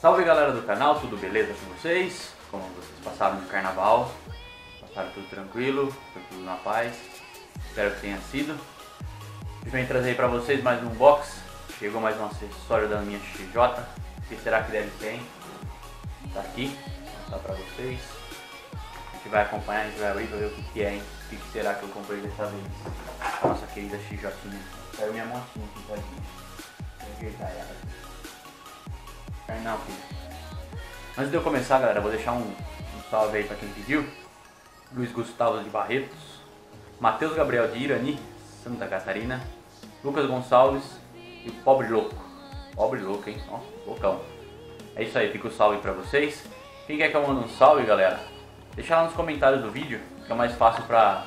Salve galera do canal, tudo beleza com vocês? Como vocês passaram no carnaval? Passaram tudo tranquilo? Foi tudo na paz? Espero que tenha sido. Hoje venho trazer para vocês mais um box. Chegou mais um acessório da minha XJ. O que será que deve ser, hein? Tá aqui, vou mostrar para vocês. A gente vai acompanhar, a gente vai abrir para ver o que, que é, hein? O que, que será que eu comprei dessa vez? Nossa querida XJ. Saiu minha motinha aqui, tadinha. Vou ajeitar ela Antes de eu começar, galera, vou deixar um, um salve aí pra quem pediu. Luiz Gustavo de Barretos, Matheus Gabriel de Irani, Santa Catarina, Lucas Gonçalves e o Pobre Louco. Pobre Louco, hein? Ó, loucão. É isso aí, fica o salve pra vocês. Quem quer que eu mande um salve, galera, deixa lá nos comentários do vídeo, fica mais fácil pra,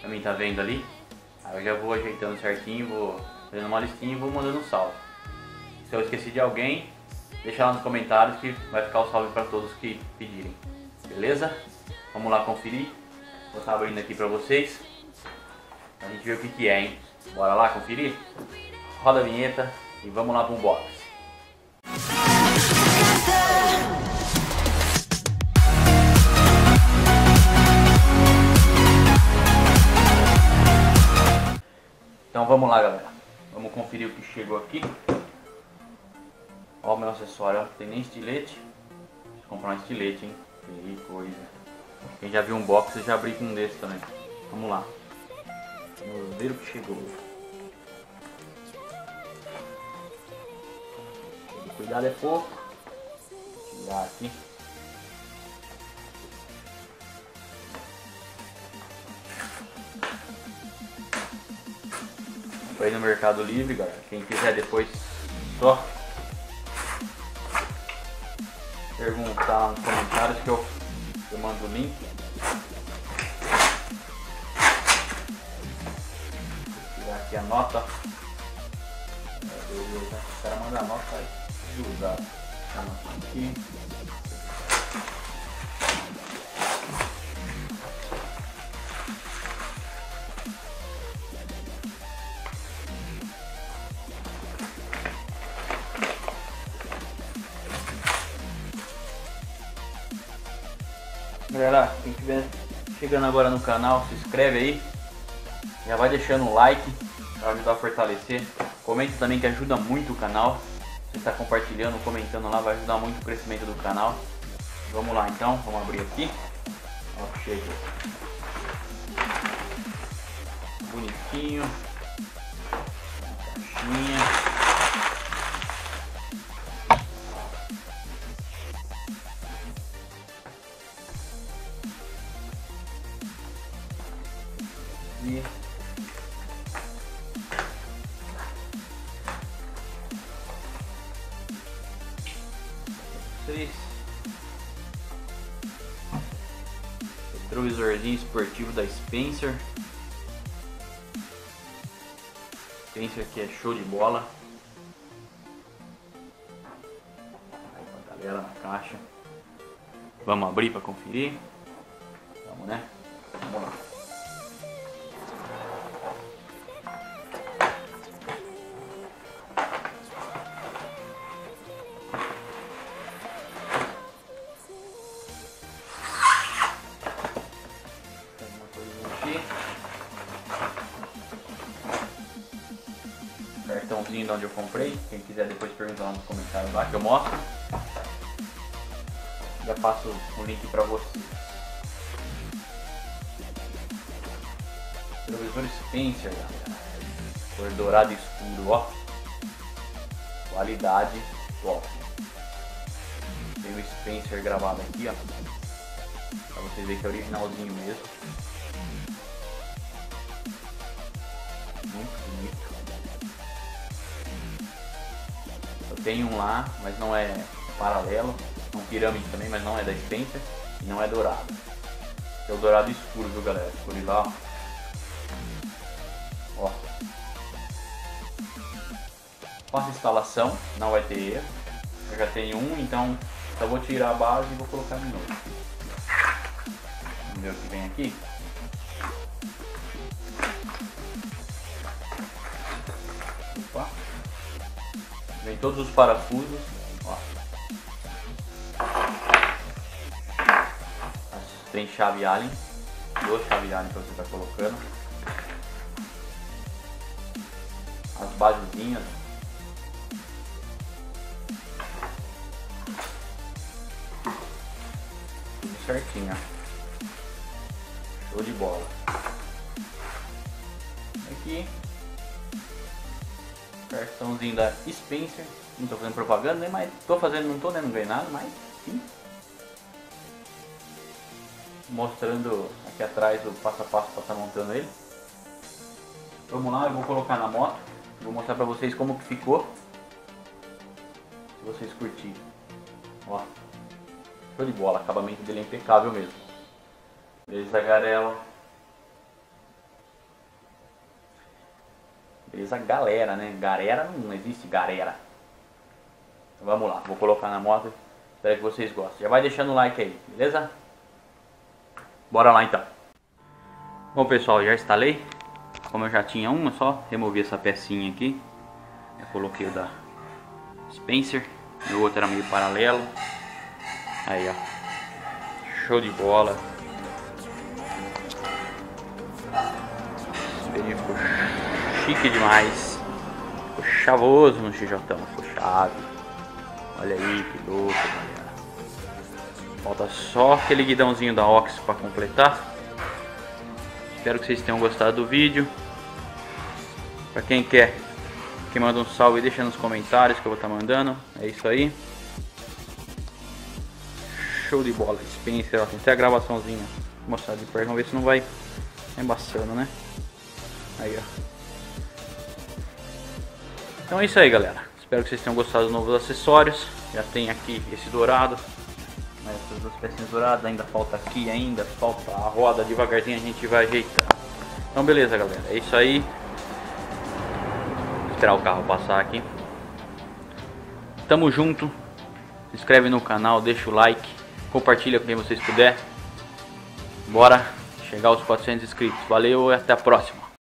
pra mim tá vendo ali. Aí eu já vou ajeitando certinho, vou fazendo uma listinha e vou mandando um salve. Se eu esqueci de alguém, Deixa lá nos comentários que vai ficar o salve para todos que pedirem. Beleza? Vamos lá conferir. Vou estar abrindo aqui para vocês. Pra gente ver o que, que é, hein? Bora lá conferir? Roda a vinheta e vamos lá para um box. Então vamos lá galera. Vamos conferir o que chegou aqui. Ó o meu acessório, ó. Tem nem estilete. Preciso comprar um estilete, hein? Que coisa. Quem já viu um box, eu já abri com um desse também. Vamos lá. Vamos ver o que chegou. Cuidado é pouco. Vou tirar aqui. Comprei no Mercado Livre, galera. Quem quiser depois só perguntar nos comentários que eu, eu mando o link. Vou tirar aqui a nota. Beleza. O cara manda a nota aí. Usar aqui. Galera, quem estiver chegando agora no canal, se inscreve aí. Já vai deixando um like para ajudar a fortalecer. Comente também que ajuda muito o canal. Você está compartilhando, comentando lá, vai ajudar muito o crescimento do canal. Vamos lá então, vamos abrir aqui. Ó, chega. Bonitinho. Caixinha. Vocês. Retrovisorzinho esportivo da Spencer. Spencer que é show de bola. Aí pra galera na caixa. Vamos abrir para conferir. Vamos, né? Vamos lá. Cartãozinho de onde eu comprei. Quem quiser depois perguntar lá nos comentários lá que eu mostro. Já passo o link para você. Televisor Spencer. Cor dourado escuro, ó. Qualidade top. Tem o Spencer gravado aqui, ó. Pra vocês verem que é originalzinho mesmo. Muito Tem um lá, mas não é paralelo. Um pirâmide também, mas não é da Spencer. E não é dourado. É o dourado escuro, viu galera? Escuro lá, ó. ó. Faço instalação, não vai ter erro. Eu já tenho um, então só vou tirar a base e vou colocar de novo. Vamos ver o que vem aqui. todos os parafusos. Ó. As três chave Allen, duas chave Allen que você está colocando. As basezinhas. certinha, certinho. Show de bola. Aqui Cartãozinho da Spencer. Não tô fazendo propaganda, né? Mas tô fazendo, não tô né? Não ganhei nada, mas sim mostrando aqui atrás o passo a passo para estar tá montando ele. Vamos lá, eu vou colocar na moto, vou mostrar para vocês como que ficou. Se vocês curtirem. Ó, show de bola, acabamento dele é impecável mesmo. Beleza, garela. Beleza, galera, né? Galera não existe galera. Então, vamos lá, vou colocar na moto. Espero que vocês gostem. Já vai deixando o like aí, beleza? Bora lá então. Bom pessoal, já instalei. Como eu já tinha uma só, removi essa pecinha aqui. Eu coloquei o da Spencer. O outro era meio paralelo. Aí ó. Show de bola. Ficou chique demais. Ficou chavoso no XJ, ficou chave. Olha aí que louco, galera. Falta só aquele guidãozinho da Ox para completar. Espero que vocês tenham gostado do vídeo. Para quem quer, que manda um salve, deixa nos comentários que eu vou estar tá mandando. É isso aí. Show de bola, Spencer. Ó, tem até a gravaçãozinha. Mostrar de perto, vamos ver se não vai embaçando, né? Aí, ó. Então é isso aí, galera. Espero que vocês tenham gostado dos novos acessórios. Já tem aqui esse dourado, essas duas pecinhas douradas, ainda falta aqui, ainda falta a roda, devagarzinho a gente vai ajeitar. Então beleza galera, é isso aí. Vou esperar o carro passar aqui. Tamo junto. Se inscreve no canal, deixa o like, compartilha com quem vocês puder. Bora chegar aos 400 inscritos. Valeu e até a próxima.